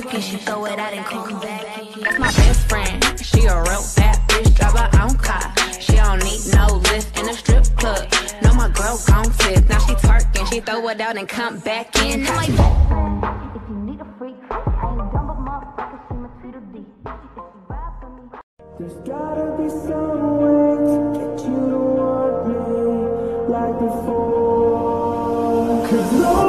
twerking, she throw it out and come back in. That's my best friend. She a real bad bitch, drive her own car. She don't need no lift in a strip club. No, my girl gon' flip. Now she twerking, she throw it out and come back in. And like, if you need a freak, I ain't dumb but motherfucker, see my Tweedledee. If you ride for me. There's gotta be some way to get you to want me like before. Cause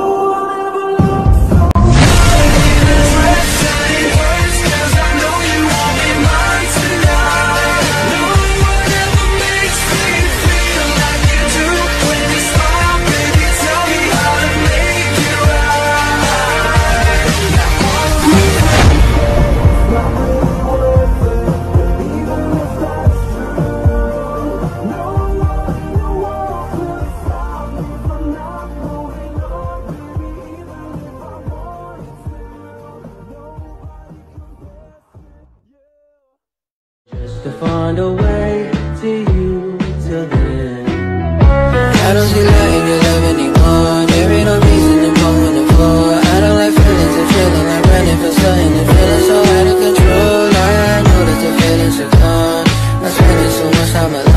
to, find a way to you till then. I don't see light in your love anymore. There ain't no reason to go on the floor. I don't like feelings and feeling like running for something and feeling so out of control I know that the feelings are gone. I'm so much time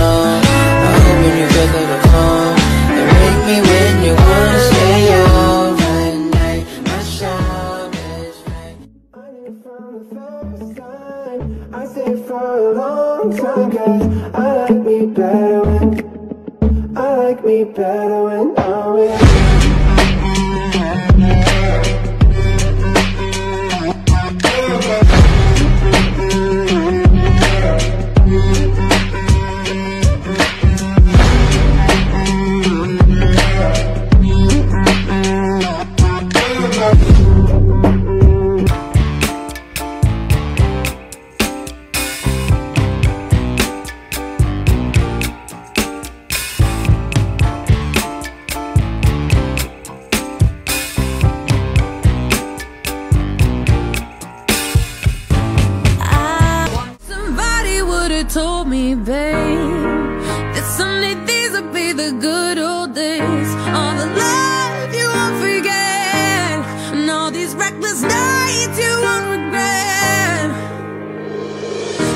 a long time Cause I like me better when I like me better when I'm with told me, babe, that someday these would be the good old days. All the love you won't forget, and all these reckless nights you won't regret.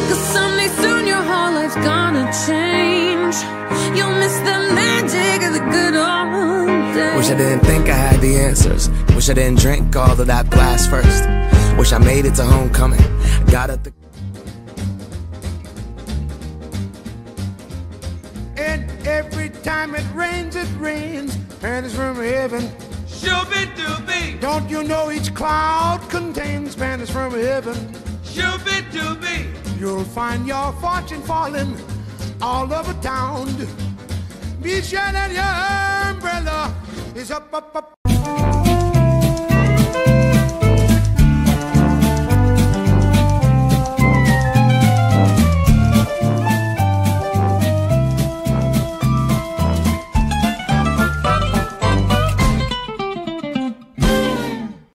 Cause someday soon your whole life's gonna change. You'll miss the magic of the good old days. Wish I didn't think I had the answers. Wish I didn't drink all of that glass first. Wish I made it to homecoming. Got up the. Time it rains, it rains. And it's from heaven. Shooby dooby, Don't you know each cloud contains Spanish from heaven? shooby dooby. You'll find your fortune falling all over town. Be sure that your umbrella is up, up, up,